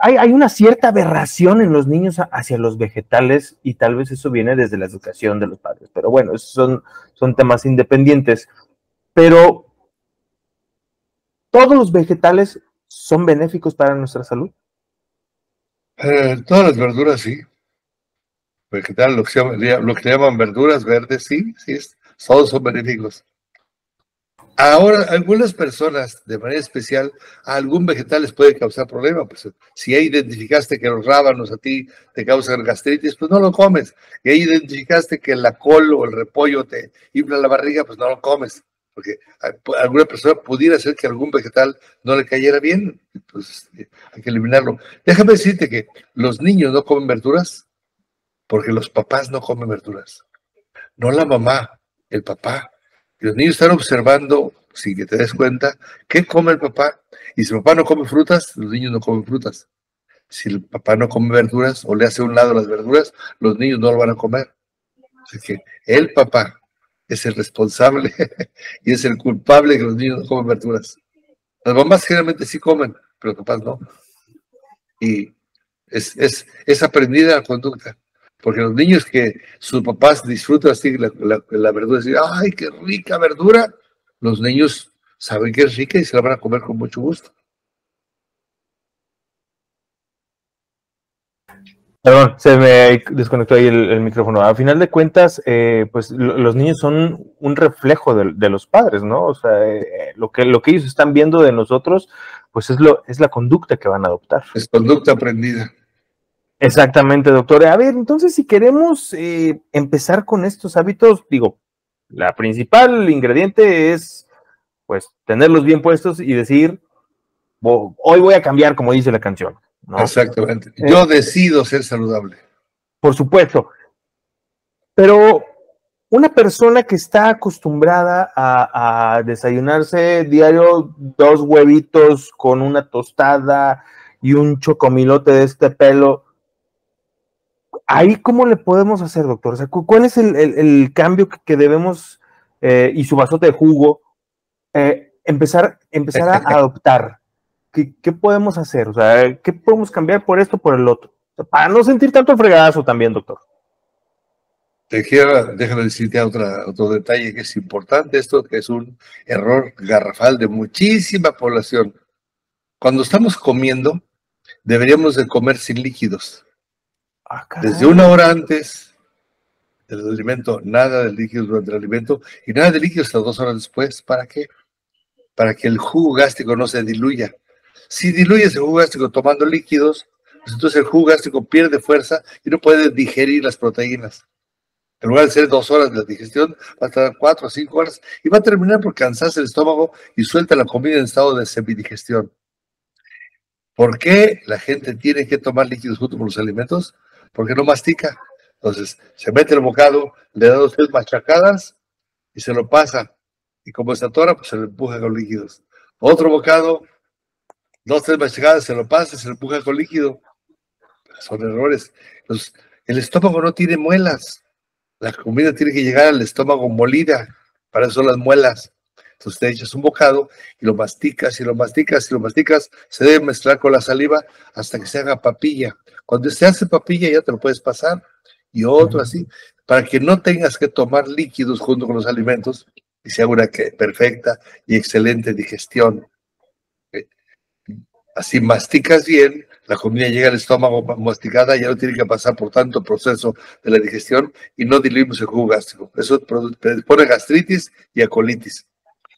hay, una cierta aberración en los niños hacia los vegetales y tal vez eso viene desde la educación de los padres. Pero bueno, esos son, son temas independientes. Pero, ¿todos los vegetales son benéficos para nuestra salud? Eh, todas las verduras sí. Vegetales, lo que, lo que llaman verduras verdes, sí, sí, todos son benéficos. Ahora, algunas personas, de manera especial, a algún vegetal les puede causar problema. Pues si ya identificaste que los rábanos a ti te causan gastritis, pues no lo comes. Y ahí identificaste que la col o el repollo te infla la barriga, pues no lo comes. Porque alguna persona pudiera ser que algún vegetal no le cayera bien, pues hay que eliminarlo. Déjame decirte que los niños no comen verduras porque los papás no comen verduras. No la mamá, el papá los niños están observando, sin que te des cuenta, qué come el papá. Y si el papá no come frutas, los niños no comen frutas. Si el papá no come verduras o le hace un lado las verduras, los niños no lo van a comer. Así que el papá es el responsable y es el culpable que los niños no comen verduras. Las mamás generalmente sí comen, pero papás no. Y es, es, es aprendida la conducta. Porque los niños que sus papás disfrutan así la, la, verdura, dicen, ¡ay, qué rica verdura! Los niños saben que es rica y se la van a comer con mucho gusto. Perdón, se me desconectó ahí el, micrófono. A final de cuentas, eh, pues los niños son un reflejo de, los padres, ¿no? O sea, eh, lo, que, lo que ellos están viendo de nosotros, pues es, lo, es la conducta que van a adoptar. Es conducta aprendida. Exactamente, doctor. A ver, entonces si queremos eh, empezar con estos hábitos, digo, la principal ingrediente es pues tenerlos bien puestos y decir, hoy voy a cambiar, como dice la canción. Exactamente. Eh, Yo decido ser saludable. Por supuesto. Pero una persona que está acostumbrada a, a desayunarse diario dos huevitos con una tostada y un chocomilote de este pelo, ahí cómo le podemos hacer, doctor? O sea, ¿cuál es el, cambio que, debemos, eh, y su vasote de jugo, eh, empezar, empezar a adoptar? ¿Qué, podemos hacer? O sea, ¿qué podemos cambiar por esto por el otro? para no sentir tanto fregazo también, doctor. Te quiero, déjame decirte otra, otro detalle que es importante, esto que es un error garrafal de muchísima población. Cuando estamos comiendo, deberíamos de comer sin líquidos. Ah, Desde una hora antes del alimento, nada de líquidos durante el alimento y nada de líquidos hasta dos horas después. ¿Para qué? Para que el jugo gástrico no se diluya. Si diluyes el jugo gástrico tomando líquidos, pues entonces el jugo gástrico pierde fuerza y no puede digerir las proteínas. En lugar de ser dos horas de la digestión, va a estar cuatro o cinco horas y va a terminar por cansarse el estómago y suelta la comida en estado de semidigestión. ¿Por qué la gente tiene que tomar líquidos junto con los alimentos? porque no mastica. Entonces, se mete el bocado, le da dos, tres machacadas y se lo pasa. Y como está tora, pues se lo empuja con líquidos. Otro bocado, dos, tres machacadas, se lo pasa, se lo empuja con líquido. Son errores. El estómago no tiene muelas. La comida tiene que llegar al estómago molida. Para eso son las muelas. Entonces te echas un bocado y lo masticas y lo masticas y lo masticas. Se debe mezclar con la saliva hasta que se haga papilla. Cuando se hace papilla ya te lo puedes pasar y otro así, para que no tengas que tomar líquidos junto con los alimentos y se haga una perfecta y excelente digestión. Así masticas bien, la comida llega al estómago masticada, ya no tiene que pasar por tanto proceso de la digestión y no diluimos el jugo gástrico. Eso pone gastritis y acolitis.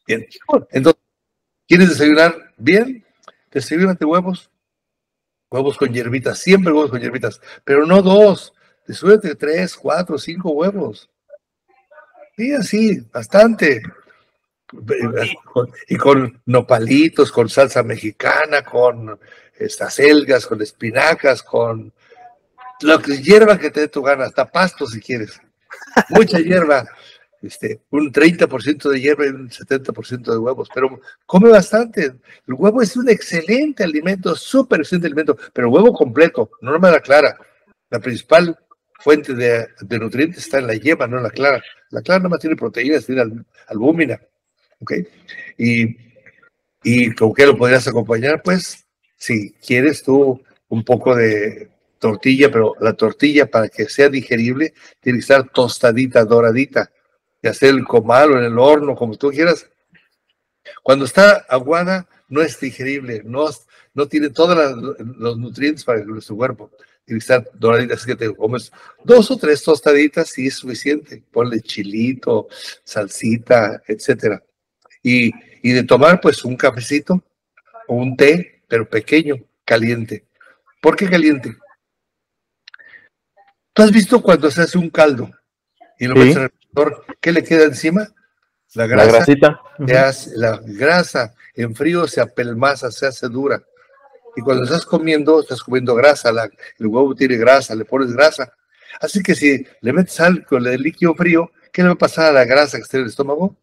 Bien. Entonces, ¿quieres desayunar bien? Desayúnate huevos. Huevos con hierbitas, siempre huevos con hierbitas, pero no dos. Desayúnate tres, cuatro, cinco huevos. Sí, así, bastante. Y con nopalitos, con salsa mexicana, con estas selgas, con espinacas, con lo que hierba que te dé tu gana, hasta pasto si quieres. Mucha hierba, este, un 30% de hierba y un 70% de huevos, pero come bastante. El huevo es un excelente alimento, súper excelente alimento, pero el huevo completo, no me la clara. La principal fuente de, nutrientes está en la yema, no en la clara. La clara no más tiene proteínas, tiene albúmina. ¿Ok? Y, y con qué lo podrías acompañar, pues, si quieres tú un poco de tortilla, pero la tortilla para que sea digerible tiene que estar tostadita, doradita, y hacer el comal o en el horno, como tú quieras. Cuando está aguada, no es digerible, no, no tiene todos los nutrientes para nuestro cuerpo. Tiene que estar doradita, así que te comes dos o tres tostaditas y es suficiente. Ponle chilito, salsita, etcétera. Y, y de tomar, pues, un cafecito o un té, pero pequeño, caliente. ¿Por qué caliente? ¿Tú has visto cuando se hace un caldo y lo metes en el refrigerador, qué le queda encima? La grasa. La grasita. la grasa en frío se apelmaza, se hace dura. Y cuando estás comiendo, estás comiendo grasa, el huevo tiene grasa, le pones grasa. Así que si le metes algo de líquido frío, ¿qué le va a pasar a la grasa que está en el estómago?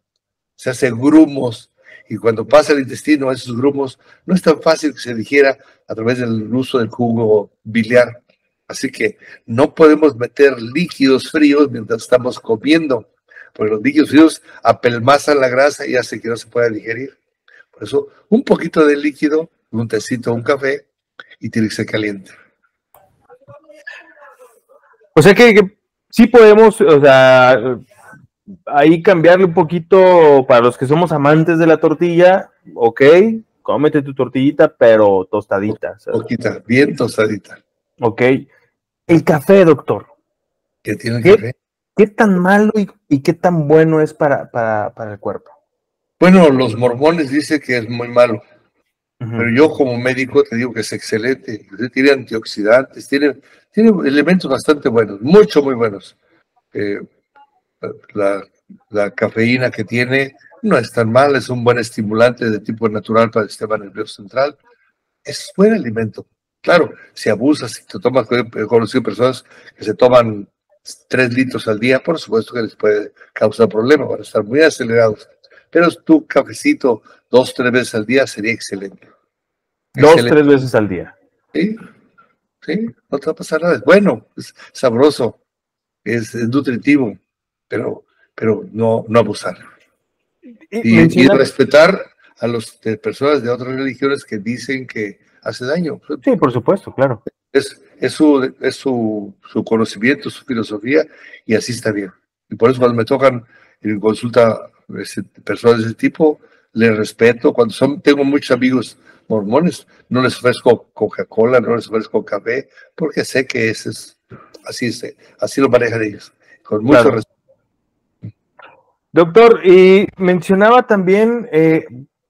Se hace grumos. Y cuando pasa el intestino, esos grumos, no es tan fácil que se digiera a través del uso del jugo biliar. Así que no podemos meter líquidos fríos mientras estamos comiendo, porque los líquidos fríos apelmazan la grasa y hacen que no se pueda digerir. Por eso, un poquito de líquido, un tecito, un café, y tiene que ser caliente. O sea que, sí podemos, o sea, ahí cambiarle un poquito para los que somos amantes de la tortilla, ok, cómete tu tortillita, pero tostadita. Poquita, bien tostadita. Ok. El café, doctor. ¿Qué tiene el café? ¿Qué tan malo y, qué tan bueno es para, para, el cuerpo? Bueno, los mormones dicen que es muy malo. Pero yo como médico te digo que es excelente. Tiene antioxidantes, tiene, tiene elementos bastante buenos, mucho, muy buenos. Eh, la, la, cafeína que tiene no es tan mal, es un buen estimulante de tipo natural para el sistema nervioso central. Es buen alimento. Claro, si abusas, si te tomas, he conocido personas que se toman tres litros al día, por supuesto que les puede causar problemas, van a estar muy acelerados. Pero tu cafecito dos, tres veces al día sería excelente. Dos, tres veces al día. Sí, sí, no te va a pasar nada. Es bueno, es sabroso, es, nutritivo, pero, pero no, no abusar. Y, y respetar a las personas de otras religiones que dicen que hace daño. Sí, por supuesto, claro. Es, es, su, es su, su, conocimiento, su filosofía, y así está bien. Y por eso cuando me tocan en consulta personas de ese tipo, les respeto. Cuando son, tengo muchos amigos mormones, no les ofrezco Coca-Cola, no les ofrezco café, porque sé que ese es, así, es, así lo manejan ellos, con mucho respeto. Doctor, y mencionaba también, eh,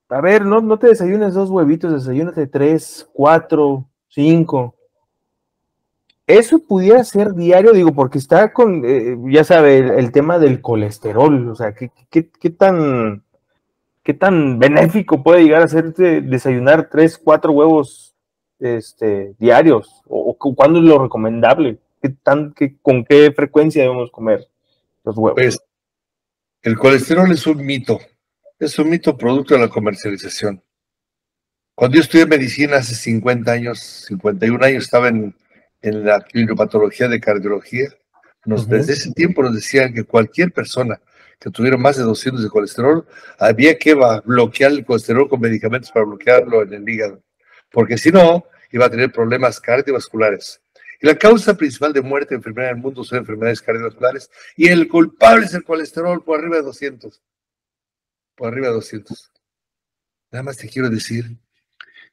a ver, no, no te desayunes dos huevitos, desayúnate tres, cuatro, cinco. Eso pudiera ser diario, digo, porque está con, eh, ya sabe, el, tema del colesterol, o sea, ¿qué, qué, tan, ¿qué tan benéfico puede llegar a ser desayunar tres, cuatro huevos este, diarios? ¿O, cuándo es lo recomendable? ¿Qué tan, qué, ¿Con qué frecuencia debemos comer los huevos? Pues, el colesterol es un mito es un mito producto de la comercialización. Cuando yo estudié medicina hace 50 años, 51 años, estaba en, la cliniopatología de cardiología. Nos, Desde ese tiempo nos decían que cualquier persona que tuviera más de 200 de colesterol, había que bloquear el colesterol con medicamentos para bloquearlo en el hígado, porque si no, iba a tener problemas cardiovasculares. Y la causa principal de muerte en enfermedad del mundo son enfermedades cardiovasculares, y el culpable es el colesterol por arriba de 200 por arriba de 200. Nada más te quiero decir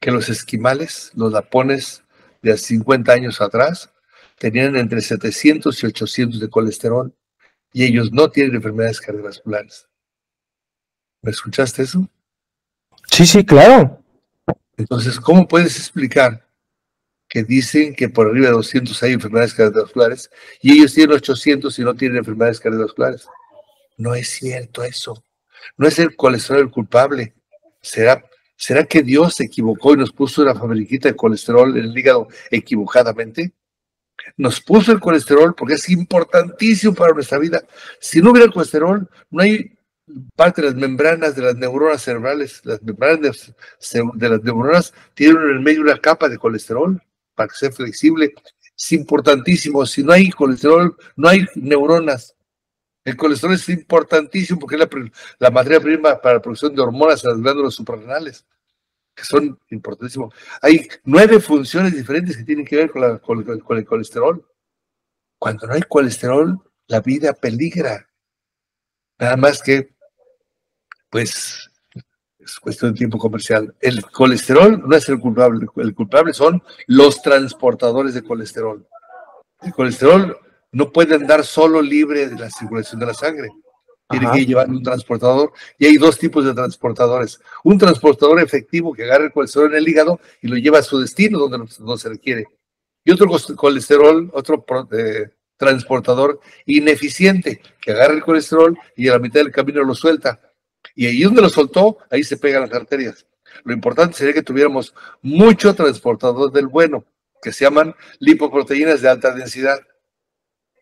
que los esquimales, los lapones de 50 años atrás, tenían entre 700 y 800 de colesterol y ellos no tienen enfermedades cardiovasculares. ¿Me escuchaste eso? Sí, sí, claro. Entonces, ¿cómo puedes explicar que dicen que por arriba de 200 hay enfermedades cardiovasculares y ellos tienen 800 y no tienen enfermedades cardiovasculares? No es cierto eso. No es el colesterol el culpable. ¿Será, ¿Será que Dios se equivocó y nos puso una fabriquita de colesterol en el hígado equivocadamente? Nos puso el colesterol porque es importantísimo para nuestra vida. Si no hubiera colesterol, no hay parte de las membranas de las neuronas cerebrales, las membranas de, las neuronas tienen en el medio una capa de colesterol para sea flexible. Es importantísimo. Si no hay colesterol, no hay neuronas. El colesterol es importantísimo porque es la, materia prima para la producción de hormonas en las glándulas suprarrenales, que son importantísimos. Hay nueve funciones diferentes que tienen que ver con, con el colesterol. Cuando no hay colesterol, la vida peligra. Nada más que pues es cuestión de tiempo comercial. El colesterol no es el culpable, el culpable son los transportadores de colesterol. El colesterol no puede andar solo libre de la circulación de la sangre. Tiene que llevar un transportador y hay dos tipos de transportadores. Un transportador efectivo que agarra el colesterol en el hígado y lo lleva a su destino donde no se requiere. Y otro colesterol, otro eh, transportador ineficiente que agarra el colesterol y a la mitad del camino lo suelta y ahí donde lo soltó, ahí se pegan las arterias. Lo importante sería que tuviéramos mucho transportador del bueno, que se llaman lipoproteínas de alta densidad,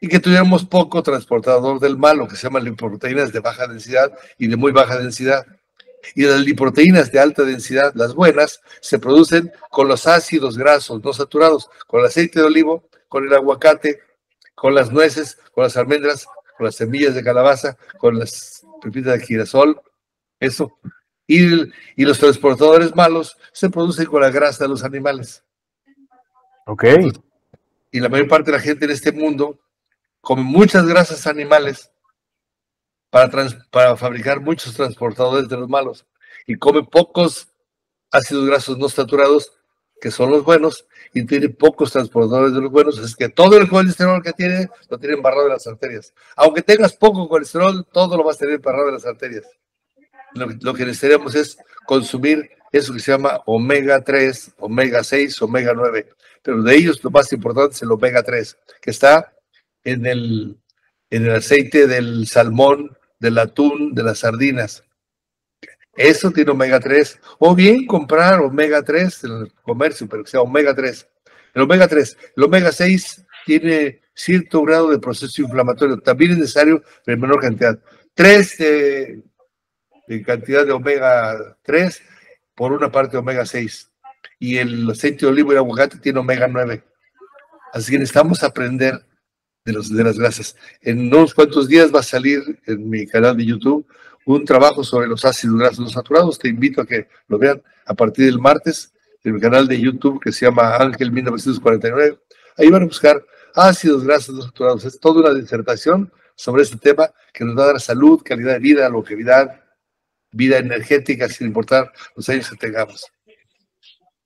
y que tuviéramos poco transportador del malo, que se llaman lipoproteínas de baja densidad y de muy baja densidad. Y las lipoproteínas de alta densidad, las buenas, se producen con los ácidos grasos no saturados, con el aceite de olivo, con el aguacate, con las nueces, con las almendras, con las semillas de calabaza, con las pepitas de girasol, eso. Y, y, los transportadores malos se producen con la grasa de los animales. Ok. Y la mayor parte de la gente en este mundo come muchas grasas animales para, para fabricar muchos transportadores de los malos y come pocos ácidos grasos no saturados, que son los buenos, y tiene pocos transportadores de los buenos, es que todo el colesterol que tiene lo tiene embarrado en las arterias. Aunque tengas poco colesterol, todo lo vas a tener embarrado en las arterias lo, que necesitamos es consumir eso que se llama omega 3, omega 6, omega 9. Pero de ellos lo más importante es el omega 3, que está en el, en el aceite del salmón, del atún, de las sardinas. Eso tiene omega 3. O bien comprar omega 3 en el comercio, pero que sea omega 3. El omega 3, el omega 6 tiene cierto grado de proceso inflamatorio. También es necesario, en menor cantidad. 3 de en cantidad de omega 3 por una parte omega 6. Y el aceite de olivo y el aguacate tiene omega 9. Así que necesitamos aprender de, los, de las grasas. En unos cuantos días va a salir en mi canal de YouTube un trabajo sobre los ácidos grasos saturados. Te invito a que lo vean a partir del martes en mi canal de YouTube que se llama Ángel 1949. Ahí van a buscar ácidos grasos saturados. Es toda una disertación sobre este tema que nos va a dar salud, calidad de vida, longevidad, vida energética, sin importar los años que tengamos.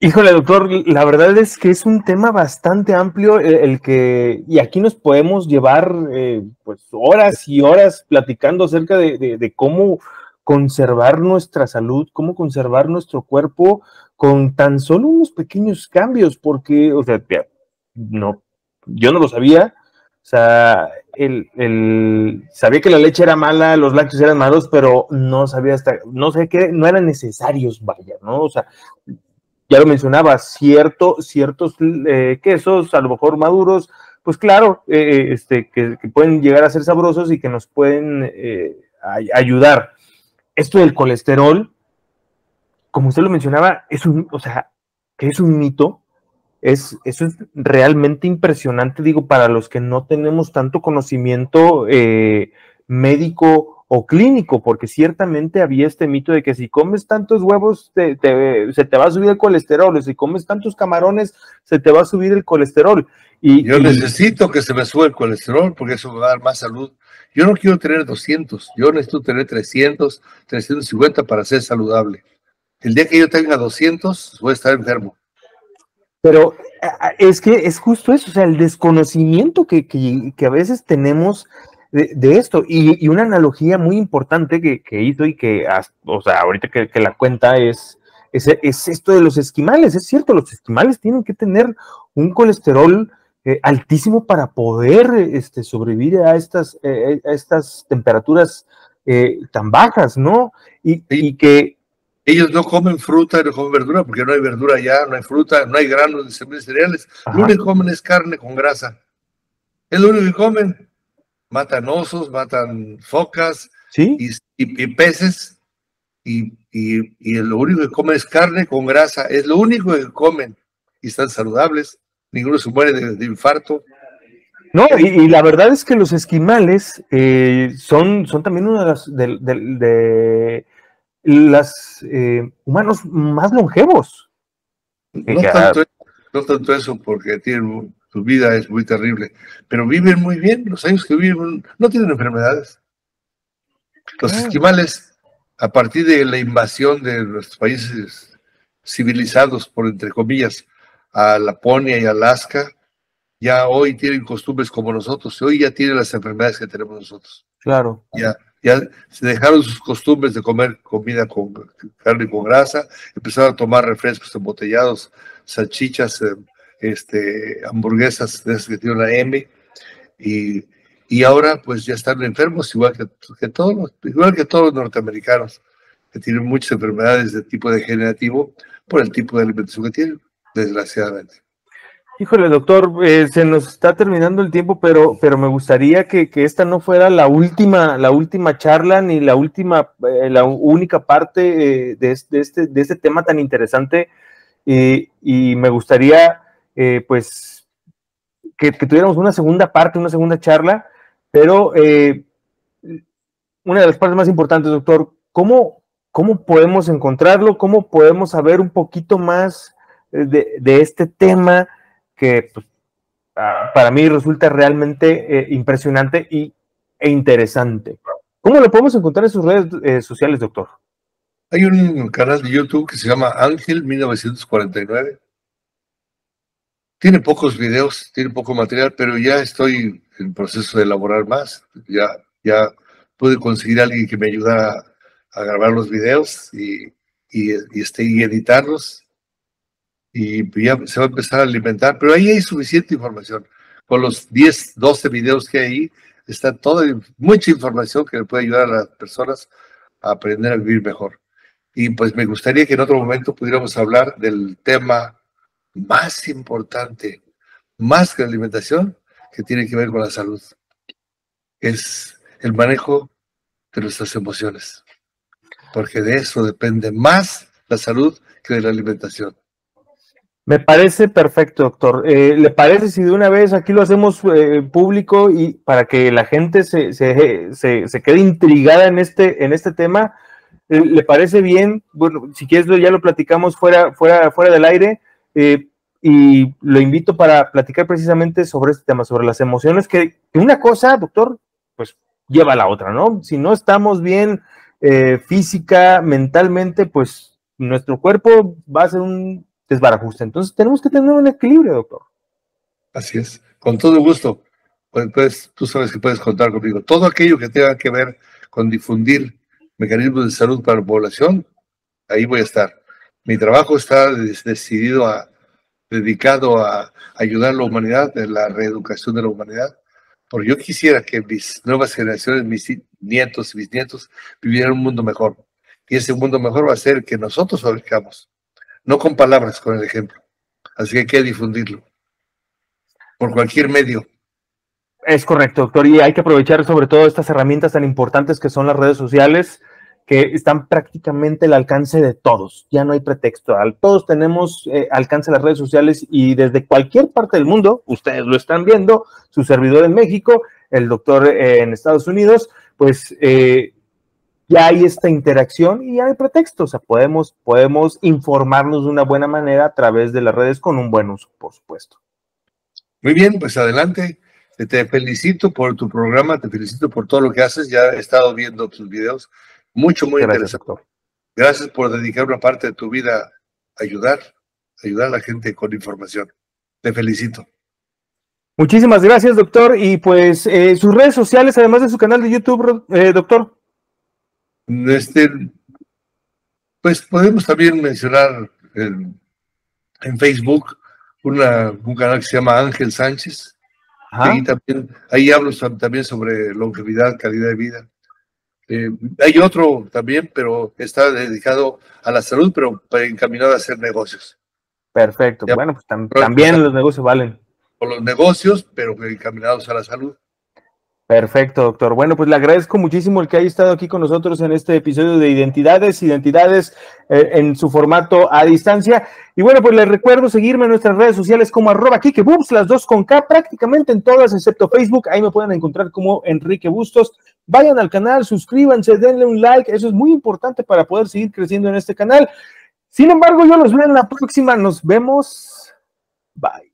Híjole, doctor, la verdad es que es un tema bastante amplio el, que, y aquí nos podemos llevar eh, pues horas y horas platicando acerca de, cómo conservar nuestra salud, cómo conservar nuestro cuerpo con tan solo unos pequeños cambios, porque, o sea, no, yo no lo sabía, o sea, el, sabía que la leche era mala, los lácteos eran malos, pero no sabía hasta, no sé qué, no eran necesarios, vaya, ¿no? O sea, ya lo mencionaba, cierto, ciertos eh, quesos, a lo mejor maduros, pues claro, eh, este, que, pueden llegar a ser sabrosos y que nos pueden eh, ayudar. Esto del colesterol, como usted lo mencionaba, es un, o sea, que es un mito, es, eso es realmente impresionante, digo, para los que no tenemos tanto conocimiento eh, médico o clínico, porque ciertamente había este mito de que si comes tantos huevos se te va a subir el colesterol, o si comes tantos camarones se te va a subir el colesterol. Y, yo necesito que se me suba el colesterol porque eso me va a dar más salud. Yo no quiero tener 200, yo necesito tener 300, 350 para ser saludable. El día que yo tenga 200 voy a estar enfermo. Pero es que es justo eso, o sea, el desconocimiento que, a veces tenemos de, esto. Y, una analogía muy importante que, hizo y que, o sea, ahorita que, la cuenta es, es, esto de los esquimales. Es cierto, los esquimales tienen que tener un colesterol eh, altísimo para poder este, sobrevivir a estas, eh, a estas temperaturas eh, tan bajas, ¿no? Y, y, que... Ellos no comen fruta, no comen verdura, porque no hay verdura allá, no hay fruta, no hay granos de cereales. Lo único que comen es carne con grasa. Es lo único que comen. Matan osos, matan focas y, y, peces, y, y, lo único que comen es carne con grasa. Es lo único que comen. Y están saludables. Ninguno se muere de infarto. No, y, la verdad es que los esquimales eh, son, son también uno de los de, las eh, humanos más longevos. No tanto, no tanto, eso, porque tienen, su vida es muy terrible, pero viven muy bien, los años que viven no tienen enfermedades. Los ah. esquimales, a partir de la invasión de los países civilizados, por entre comillas, a Laponia y Alaska, ya hoy tienen costumbres como nosotros, hoy ya tienen las enfermedades que tenemos nosotros. Claro. Ya, ya se dejaron sus costumbres de comer comida con carne y con grasa, empezaron a tomar refrescos embotellados, salchichas, eh, este, hamburguesas de esas que tienen una M, y, y ahora pues ya están enfermos igual que, que, todos, igual que todos los norteamericanos, que tienen muchas enfermedades de tipo degenerativo por el tipo de alimentación que tienen, desgraciadamente. Híjole, doctor, eh, se nos está terminando el tiempo, pero, pero me gustaría que, esta no fuera la última, la última charla ni la última, eh, la única parte eh, de, este, de este tema tan interesante. y me gustaría, pues, que, tuviéramos una segunda parte, una segunda charla, pero una de las partes más importantes, doctor, ¿cómo, cómo podemos encontrarlo? ¿Cómo podemos saber un poquito más de, de este tema? Que pues, ah, para mí resulta realmente eh, impresionante y, e interesante. ¿Cómo lo podemos encontrar en sus redes eh, sociales, doctor? Hay un canal de YouTube que se llama Ángel 1949. Tiene pocos videos, tiene poco material, pero ya estoy en proceso de elaborar más. Ya, ya pude conseguir a alguien que me ayudara a grabar los videos y, y, y, este, y editarlos y ya se va a empezar a alimentar, pero ahí hay suficiente información. Con los 10, 12 videos que hay ahí, está toda, mucha información que le puede ayudar a las personas a aprender a vivir mejor. Y pues me gustaría que en otro momento pudiéramos hablar del tema más importante, más que la alimentación, que tiene que ver con la salud. Es el manejo de nuestras emociones. Porque de eso depende más la salud que de la alimentación. Me parece perfecto, doctor. Eh, ¿Le parece si de una vez aquí lo hacemos eh, público y para que la gente se, se, se, quede intrigada en este, en este tema? Eh, ¿Le parece bien? Bueno, si quieres ya lo platicamos fuera, fuera, fuera del aire y lo invito para platicar precisamente sobre este tema, sobre las emociones, que, una cosa, doctor, pues lleva a la otra, ¿no? Si no estamos bien física, mentalmente, pues nuestro cuerpo va a ser un desbarajuste. Entonces tenemos que tener un equilibrio, doctor. Así es, con todo gusto. Pues, pues, tú sabes que puedes contar conmigo. Todo aquello que tenga que ver con difundir mecanismos de salud para la población, ahí voy a estar. Mi trabajo está decidido a, dedicado a ayudar a la humanidad, en la reeducación de la humanidad, porque yo quisiera que mis nuevas generaciones, mis nietos y bisnietos, vivieran un mundo mejor. Y ese mundo mejor va a ser que nosotros fabricamos no con palabras, con el ejemplo. Así que hay que difundirlo por cualquier medio. Es correcto, doctor, y hay que aprovechar sobre todo estas herramientas tan importantes que son las redes sociales, que están prácticamente al alcance de todos. Ya no hay pretexto. Todos tenemos eh, alcance a las redes sociales y desde cualquier parte del mundo, ustedes lo están viendo, su servidor en México, el doctor eh, en Estados Unidos, pues eh, ya hay esta interacción y ya hay pretexto, o sea, podemos, podemos informarnos de una buena manera a través de las redes con un buen uso, por supuesto. Muy bien, pues adelante. Te felicito por tu programa, te felicito por todo lo que haces. Ya he estado viendo tus videos. Mucho, muy Gracias, interesante. Gracias por dedicar una parte de tu vida a ayudar, ayudar a la gente con información. Te felicito. Muchísimas gracias, doctor. Y pues eh, sus redes sociales, además de su canal de YouTube, eh, doctor. Este, pues podemos también mencionar en, Facebook una, un canal que se llama Ángel Sánchez. Ahí, también, ahí hablo también sobre longevidad, calidad de vida. Eh, hay otro también, pero está dedicado a la salud, pero encaminado a hacer negocios. Perfecto. bueno, pues también los negocios valen. Los negocios, pero encaminados a la salud. Perfecto, doctor. Bueno, pues le agradezco muchísimo el que haya estado aquí con nosotros en este episodio de Identidades, Identidades eh, en su formato a distancia. Y bueno, pues les recuerdo seguirme en nuestras redes sociales como arroba Booms, las dos con K, prácticamente en todas, excepto Facebook. Ahí me pueden encontrar como Enrique Bustos. Vayan al canal, suscríbanse, denle un like. Eso es muy importante para poder seguir creciendo en este canal. Sin embargo, yo los veo en la próxima. Nos vemos. Bye.